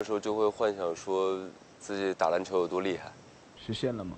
那时候就会幻想说自己打篮球有多厉害，实现了吗？